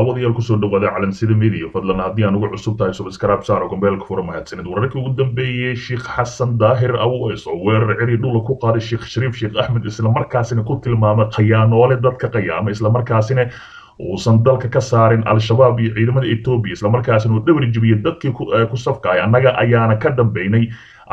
daawadayaal ku soo dhawaada calansida media. Fadlan haddii aan ugu cusub tahay subscribe saaro gombeelka fura mahadsanid wararkii ugu dambeeyey sheekh xasan daahir aweys oo weerar ciri dhula ku qaaday sheekh shariif sheekh axmed islamarkaasina ku tilmaamay khayaanoole dadka qayaama islamarkaasina uusan dalka ka saarin al-shabaab iyo ciidamada etoobiya islamarkaasina uu dhawri jebiyey dadkii ku safkaay annaga ayaana ka dambaynay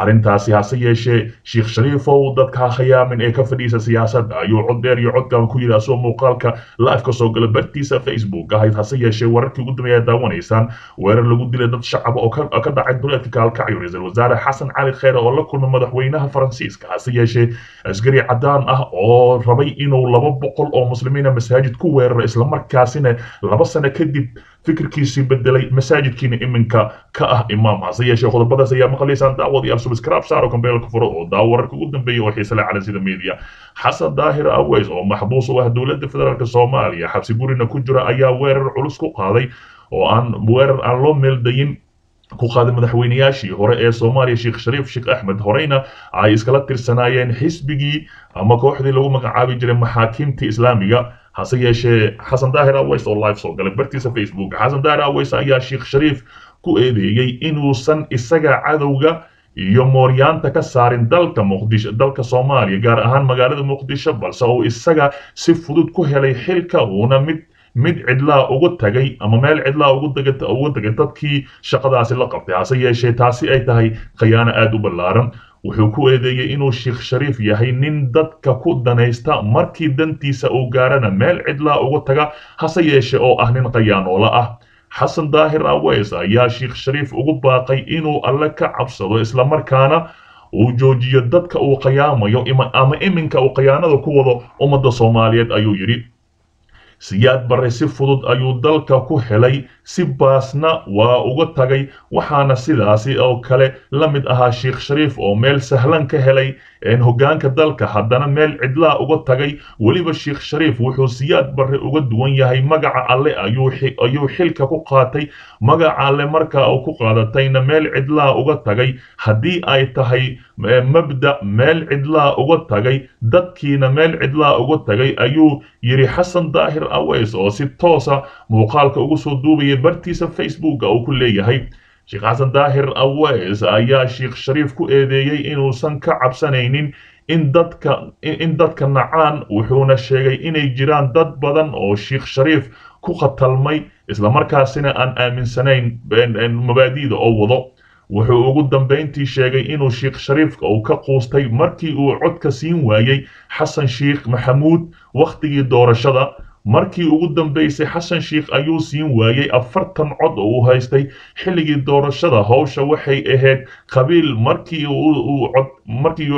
arrintaasi hase yeeshee sheekh shariifow dadka ha khayaamin ee ka fadhiisa siyaasadda ayuu cod dheer iyo codkan ku yidhi asoo muuqaalka live-ka soo gala bartiisa facebook ahayd hase yeeshee wararkii ugu dambeeya daawanaysaan weerar lagu dilay dad shacaba oo ka dhacay duleedka kaalkacyo ra'iisul wasaare xasan cali kheyre oo la kulmay madaxweynaha faransiiska. Hase yeeshee askari cadaan ah oo rabay inuu laba boqol oo muslimiina masaajid ku weeraro islamarkaasina laba sano kadib fikirkiisii bedelay masaajidkiina iminka ka ah imaam hase yeeshee qodobadaas ayaa maqlaysaan daawadayaal subscribe saaro kambeelka furo oo daawo wararka ugu dambeeya oo xiisale calansida media. Xasan daahir aweys oo maxbuus u ah dowladda federaalk soomaaliya xabsi gurina ku jira ayaa weerar culus ku qaaday oo aan weerar aan loo meeldayin ku qaaday madaxweynayaashii hore ee soomaaliya sheekh shariif sheekh axmed. Horeyna ay iskala tirsanaayeen xisbigii ama kooxdii lagu magacaabi jiray maxaakiimtii islaamiga hase yeeshee xasan daahir aweys oo live soo galay bartiisa facebook xasan daahir aweys ayaa sheekh shariif ku eedeeyey inuusan isaga cadowga iyo mooryaanta ka saarin dalka muqdisho dalka soomaaliya gaar ahaan magaalada muqdisho balse uu isaga si fudud ku helay xilka uuna mid mid cidlaa ugu tagay ama meel cidlaa ugu tagay dadkii shaqadaasi la qabtay hase yeeshee taasi ay tahay khayaano aada u ballaaran wuxuu ku eedeeyey inuu sheekh shariif yahay nin dadka ku danaysta markii dantiisa uu gaarana meel cidlaa ugu taga hase yeeshe oo ah nin khayaanoola ah. Xasan daahir aweys ayaa sheekh shariif ugu baaqay inuu alle ka cabsado islamarkaana uu joojiyo dadka uu khayaamayo ama iminka uu khayaanada ku wado ummadda soomaaliyeed ayuu yidhi. Siyaad barre si fudud ayuu dalka ku helay si baasna waa uga tagay waxaana sidaasi oo kale la mid ahaa sheekh shariif oo meel sahlan ka helay hoggaanka dalka. Haddana meel cidlaa uga tagay weliba sheekh shariif wuxuu siyaad barre uga duwan yahay magaca alle ayuu xilka ku qaatay. Magaca alle markaa uu ku qaadatayna meel cidlaa uga tagay. Haddii ay tahay mabda meel cidlaa uga tagay dadkiina meel cidlaa uga tagay ayuu yidhi xasan daahir aweys oo si toosa muuqaalka ugu soo duubaya bartiisa facebooka uu ku leeyahay sheekh xasan daahir aweys ayaa sheekh shariif ku eedeeyey inuusan ka cabsanaynin in dadka in dadka nacaan wuxuuna sheegay inay jiraan dad badan oo sheekh shariif ku khatalmay islamarkaasina aan aaminsanayn mabaadi'da oo wado. Wuxuu ugu dambayntii sheegay inuu sheekh shariifka uu ka quustay markii uu codka siin waayey xasan sheekh maxamuud wakhtigii doorashada markii ugu dambaysay xasan sheekh ayuu siin waayey afartan cod oo uu haystay. Xilligii doorashada howsha waxay ahayd qabiil. Markii uu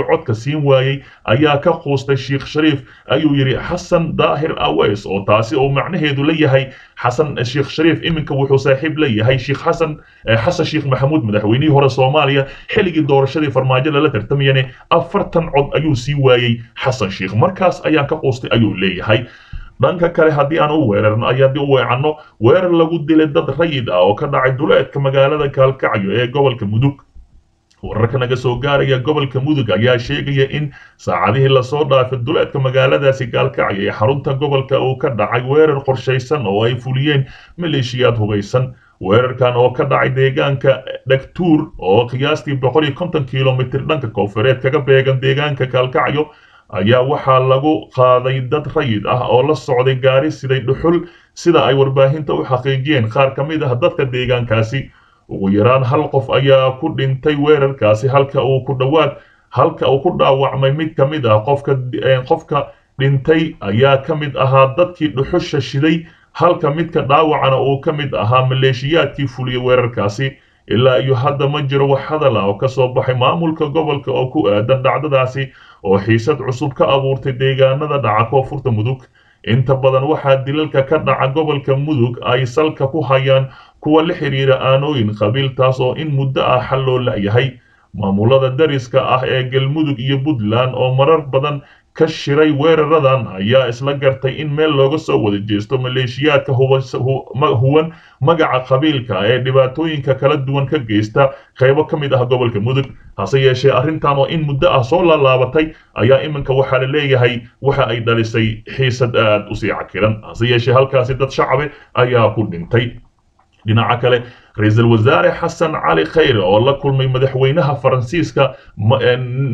codka siin waayey ayaa ka quustay sheekh shariif. Ayuu yidhi xasan daahir aweys oo taasi oo macnaheedu la yahay xasan sheekh shariif iminka wuxuu saaxiib la yahay sheekh xasan xasan sheekh maxamuud madaxweynihii hore soomaaliya. Xilligii doorashadii farmaajo lala tartamayane afartan cod ayuu sii waayey xasan sheekh markaas ayaa ka quustay ayuu leeyahay dhanka kale haddii aan u weerarno ayaadii u weecanno weerar lagu dilay dad rayid ah oo ka dhacay duleedka magaalada kaalkacyo ee gobolka mudug. Wararka naga soo gaaraya gobolka mudug ayaa sheegaya in saacadihii la soo dhaafay duleedka magaaladaasi gaalkacyo ee xarunta gobolka uu ka dhacay weerar qorshaysan oo ay fuliyeen maleeshiyaad hubaysan weerarkan oo ka dhacay deegaanka dhagtuur oo qiyaastii boqol iyo konton kilomitr dhanka koonfureed kaga beegan deegaanka kaalkacyo ayaa waxaa lagu qaaday dad rayid ah oo la socday gaari siday dhuxul sida ay warbaahinta u xaqiijiyeen. Qaar ka mid ah dadka deegaankaasi ugu yaraan hal qof ayaa ku dhintay weerarkaasi halka uu ku dhowaad halka uu ku dhaawacmay mid ka mid ah qofka qofka dhintay ayaa ka mid ahaa dadkii dhuxusha shiday halka midka dhaawacana uu ka mid ahaa maleeshiyaadkii fuliyey weerarkaasi. Ilaa iyo hadda ma jiro wax hadal ah oo ka soo baxay maamulka gobolka oo ku aadan dhacdadaasi oo xiisad cusub ka abuurtay deegaanada dhaca koonfurta mudug. Inta badan waxaa dilalka ka dhaca gobolka mudug ay salka ku hayaan kuwa la xiriira aanooyin qabiil taas oo in muddo ah xal loo la'yahay. Maamulada dariska ah ee galmudug iyo puntland oo marar badan ka shiray weeraradan ayaa isla gartay in meel looga soo wada jeesto maleeshiyaadka huwan magaca qabiilka ee dhibaatooyinka kala duwan ka geysta qaybo ka mid ah gobolka mudug. Hase yeeshee arrintan oo in muddo ah soo laalaabatay ayaa iminka waxaa la leeyahay waxa ay dhalisay xiisad aad u sii cakiran. Hase yeeshee halkaasi dad shacabe ayaa ku dhintay. Dhinaca kale ra'iisul wasaare xasan cali khayre oo la kulmay madaxweynaha faransiiska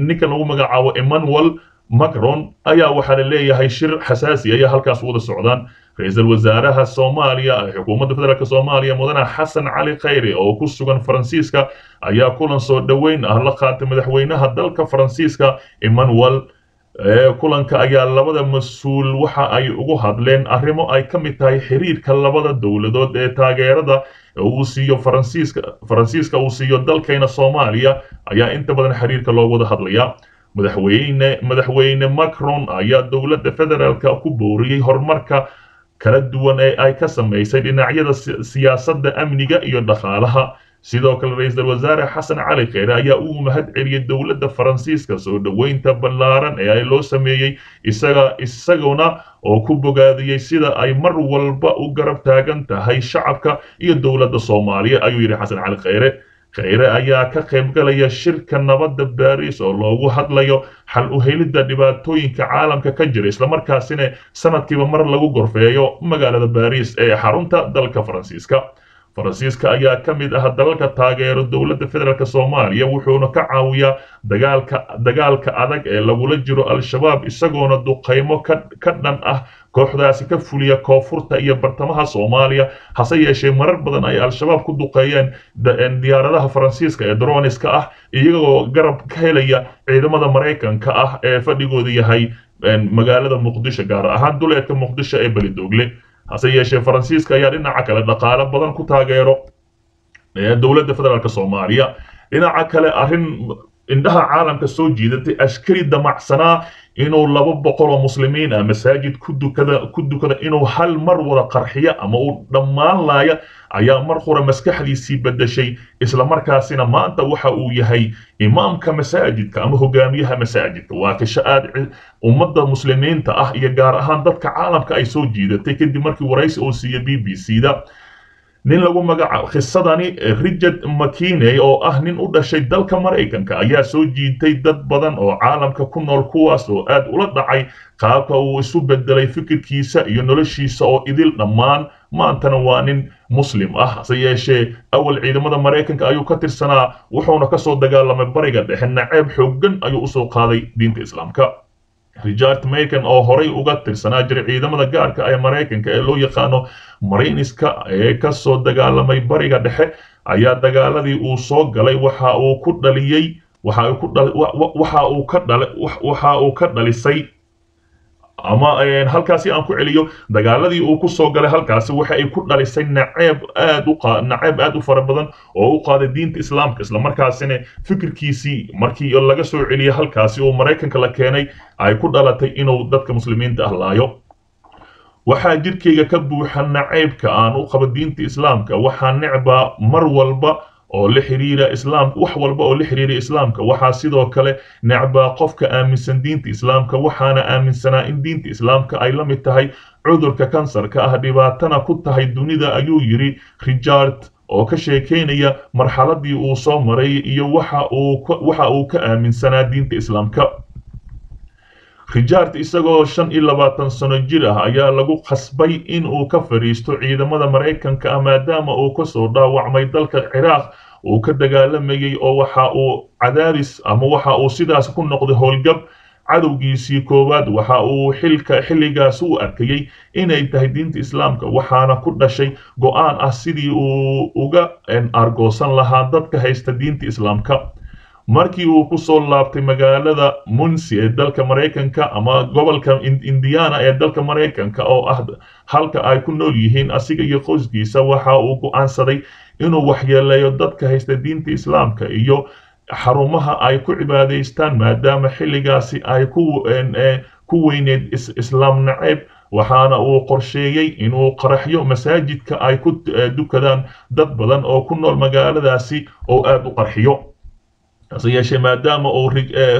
ninka lagu magacaabo emmanuel macron ayaa waxaa la leeyahay shir xasaasi ayaa halkaas wada socdaan. Ra'iisul wasaaraha soomaaliya xukuumadda federaalk soomaaliya mudane xasan cali khayre oo ku sugan faransiiska ayaa kulan soo dhoweyn ah la qaatay madaxweynaha dalka faransiiska emmanuel kulanka ayaa labada mas'uul waxa ay ugu hadleen arrimo ay ka mid tahay xiriirka labada dowladood ee taageerada uu siiyo faransiiska uu siiyo dalkayna soomaaliya ayaa inta badan xiriirka loo wada hadlayaa madaxweyne madaxweyne macron ayaa dowladda federaalka ku booriyey horumarka kala duwan ee ay ka samaysay dhinacyada siyaasadda amniga iyo dhaqaalaha. Sidoo kale ra'iisul wasaare xasan cali kheyre ayaa uu mahad celiyey dowladda faransiiska soo dhoweynta ballaaran ee ay loo sameeyey isaga isaguna oo ku bogaadiyey sida ay mar walba u garab taagan tahay shacabka iyo dowladda soomaaliya ayuu yidhi xasan cali kheyre kheyre ayaa ka qaybgalaya shirka nabadda baariis oo loogu hadlayo xal u helidda dhibaatooyinka caalamka ka jira islamarkaasina sanadkiiba mar lagu gorfeeyo magaalada baariis ee xarunta dalka faransiiska. Faransiiska ayaa ka mid ah dalalka taageero dowladda federaalk soomaaliya wuxuuna ka caawiyaa dagaalka adag ee lagula jiro al-shabaab isagoona duqaymo ka dhan ah kooxdaasi ka fuliya koonfurta iyo bartamaha soomaaliya hase yeeshee marar badan ay al-shabaab ku duqeeyeen diyaaradaha faransiiska ee droniska ah iyagoo garab ka helaya ciidamada maraykanka ah ee fadhigooda yahay magaalada muqdisho gaar ahaan duleedka muqdisho ee belidoogle hase yeeshee faransiiska ayaa dhinaca kale dhaqaale badan ku taageero dowladda federaalk soomaaliya. Dhinaca kale arrin indhaha caalamka soo jiidatay askari damacsanaa inuu laba boqol oo muslimiin ah masaajid ku dukada inuu hal mar wada qarxiyo ama uu dhammaan laaya ayaa mar hore maskaxdiisii bedeshay islamarkaasina maanta waxa uu yahay imaamka masaajidka ama hogaamiyaha masaajidka. Waa kasho aad ummadda muslimiinta ah iyo gaar ahaan dadka caalamka ay soo jiidatay kadib markii waraysi uu siiya b b c da nin lagu magacaabo. Khisadani richard mckiney oo ah nin u dhashay dalka maraykanka ayaa soo jiitay dad badan oo caalamka ku nool kuwaas oo aad ula dhacay qaabka uu isu bedelay fikirkiisa iyo noloshiisa oo idil dhammaan. Maantana waa nin muslim ah hase yeeshee awal ciidamada maraykanka ayuu ka tirsanaa wuxuuna ka soo dagaalamay bariga dhexe. Naceeb xooggan ayuu u soo qaaday diinta islaamka richard macon oo horay uga tirsanaa jiray ciidamada gaarka ee maraykanka ee loo yaqaano marayniska ee ka soo dagaalamay bariga dhexe ayaa dagaaladii uu soo galay waxa uu ku dhaliyey waxa uu ka dhalisay ama halkaasi aan ku celiyo dagaaladii uu ku soo galay halkaasi waxa ay ku dhalisay naceeb aad u naceeb aad u fara badan oo u qaaday diinta islaamka. Islamarkaasina fikirkiisii markii laga soo celiyay halkaasi oo maraykanka la keenay ay ku dhalatay inuu dadka muslimiinta ah laayo. Waxaa jirkayga ka buuxa naceybka aan u qabo diinta islaamka waxaa necbaa mar walba oo la xiriira islaamka wax walba oo la xiriira islaamka. Waxaa sidoo kale necbaa qofka aaminsan diinta islaamka waxaana aaminsanaa in diinta islaamka ay la mid tahay cudurka kansarka. Ah dhibaatana ku tahay dunida ayuu yidhi richard oo ka sheekaynaya marxaladii uu soo maray iyo waxa uu ka aaminsanaa diinta islaamka richard isagoo shan iyo labaatan sano jir ah ayaa lagu khasbay in uu ka fadhiisto ciidamada maraykanka ah maadaama uu ka soo dhaawacmay dalka ciraaq. Uu ka dagaalamayey oo waxa uu cadaadis ama waxa uu sidaas ku noqday howlgab cadowgiisii koowaad. Waxa uu xilka xilligaas u arkayey inay tahay diinta islaamka waxaana ku dhashay go'aan ah sidii uu uga argoosan lahaa dadka haysta diinta islaamka markii uu ku soo laabtay magaalada munsi ee dalka maraykanka ama gobolka indiana ee dalka maraykanka oo ah halka ay ku nool yihiin asiga iyo qoyskiisa waxa uu go'aansaday inuu waxyeeleeyo dadka haysta diinta islaamka iyo xarumaha ay ku cibaadaystaan maadaama xilligaasi ay ku weyneyd islaam naceyb waxaana uu qorsheeyey inuu qaraxyo masaajidka ay ku dukadaan dad badan oo ku nool magaaladaasi oo aad u qarxiyo hase yeeshee maadaama uu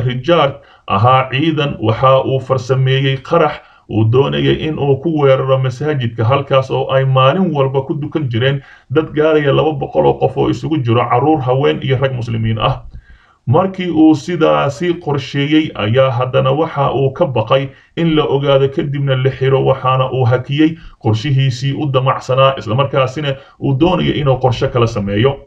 richard ahaa ciidan waxa uu farsameeyey qarax. Uu doonayay in uu ku weeraro masaajidka halkaas oo ay maalin walba ku dukan jireen dad gaaraya laba boqol oo qof oo isugu jiro carruur haween iyo rag muslimiin ah. Markii uu sidaasi qorsheeyey ayaa haddana waxa uu ka baqay in la ogaado kadibna la xiro waxaana uu hakiyey qorshihiisii u damacsanaa islamarkaasina uu doonaya inuu qorshe kala sameeyo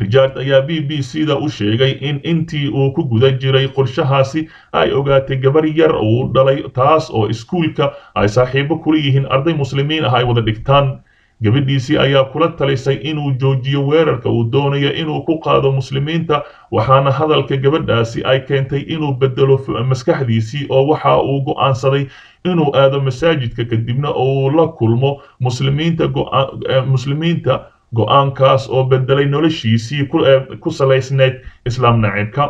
richard ayaa b b c da u sheegay in intii uu ku guda jiray qorshahaasi ay ogaatay gabar yar uu dhalay taas oo iskuulka ay saaxiibo kula yihiin arday muslimiin ah ay wada dhigtaan. Gabadhiisii ayaa kula talisay inuu joojiyo weerarka uu doonayo inuu ku qaado muslimiinta waxaana hadalka gabadhaasi ay keentay inuu bedelo maskaxdiisii oo waxa uu go'aansaday inuu aado masaajidka kadibna uu la kulmo muslimiinta muslimiinta go'aankaas oo bedelay noloshiisii ku salaysneyd islaam naciibka.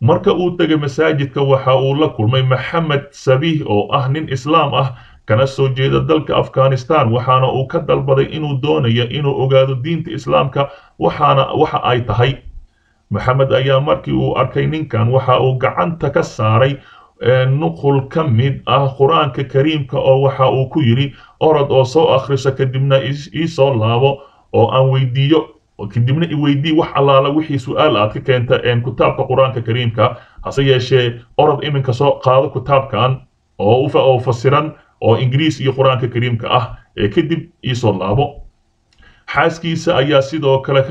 Marka uu tegay masaajidka waxa uu la kulmay maxamed sabiih oo ah nin islaam ah kana soo jeeda dalka afghanistan waxaana uu ka dalbaday inuu doonayo inuu ogaado diinta islaamka waxaana waxa ay tahay. Maxamed ayaa markii uu arkay ninkan waxa uu gacanta ka saaray nuqul ka mid ah qur'aanka kariimka oo waxa uu ku yidhi orod oo soo akhriso kadibna ii soo laabo oo aan weydiiyo. Kadibna i weydii wax allaala wixii su'aal aad ka keenta kitaabka qur'aanka kariimka hase yeeshee orod iminka soo qaado kitaabkan oo fasiran oo ingiriis iyo qur'aanka kariimka ah ee kadib iisoo laabo. Xaaskiisa ayaa sidoo kale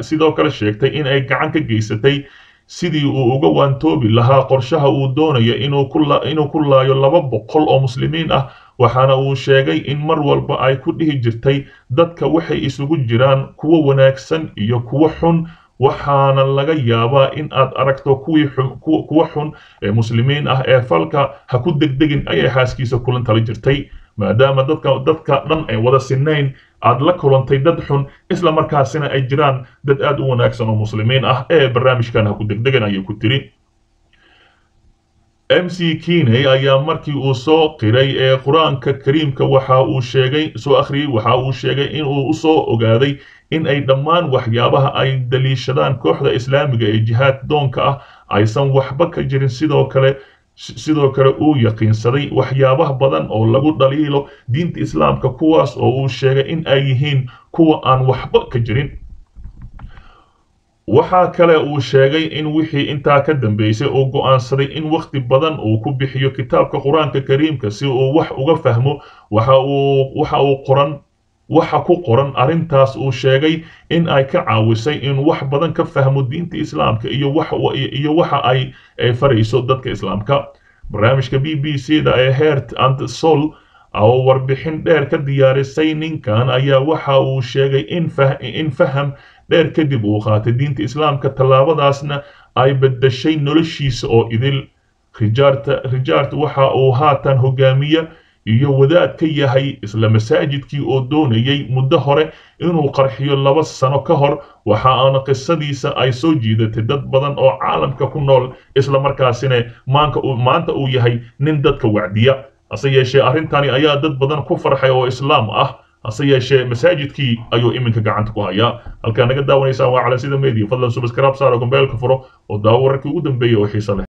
sidoo kale sheegtay in ay gacan ka geysatay sidii uu uga waantoobi lahaa qorshaha uu doonayo inuu ku laayo laba boqol oo muslimiin ah waxaana uu sheegay in mar walba ay ku dhihi jirtay dadka waxay isugu jiraan kuwo wanaagsan iyo kuwo xun waxaana laga yaabaa in aad aragto kuwa xun ee muslimiin ah ee falka ha ku degdegin ayay xaaskiisa kulan tala jirtay maadaama dadka dhan ay wada sinayn aad la kulantay dad xun isla markaasina ay jiraan dad aad u wanaagsan oo muslimiin ah ee barnaamijkan ha ku degdegan ayay ku tiri. M c kiney ayaa markii uu soo qiray ee qur'aanka kariimka waxa uu sheegay soo akhriyey waxa uu sheegay in uu u soo ogaaday in ay dhammaan waxyaabaha ay daliishadaan kooxda islaamiga ee jihaad doonka ah aysan waxba ka jirin. Sidoo kale sidoo kale uu yaqiinsaday waxyaabaha badan oo lagu dhaliilo diinta islaamka kuwaas oo uu sheegay in ay yihiin kuwa aan waxba ka jirin. Waxaa kale uu sheegay in wixii intaa ka dambeysay uu go'aansaday in wakhti badan uu ku bixiyo kitaabka qur'aanka kariimka si uu wax uga fahmo waxa uu qoran waxa ku qoran arrintaas uu sheegay in ay ka caawisay in wax badan ka fahmo diinta islaamka iyo wax iyo waxa ay farayso dadka islaamka. Barnaamijka b b c da ee heart and soul oo warbixin dheer ka diyaarisay ninkan ayaa waxa uu sheegay in faham dheer kadib uu qaatay diinta islaamka. Tallaabadaasna ay beddeshay noloshiisa oo idil. Richard waxa uu haatan hogaamiye iyo wadaad ka yahay isla masaajidkii oo doonayay muddo hore inuu qarxiyo laba sano ka hor waxa aana qisadiisa ay soo jiidatay dad badan oo caalamka ku nool isla markaasina maanta uu yahay nin dadka wacdiya. Hase yeeshee arrintani ayaa dad badan ku farxay oo islaam ah. Hase yeeshee masaajidkii ayuu iminka gacanta ku hayaa. Halkaa naga daawanaysaan waa calansida media. Fadlan subscribe saara gombeelka furo oo daawo wararkii ugu dambeeyay oo xiisa leh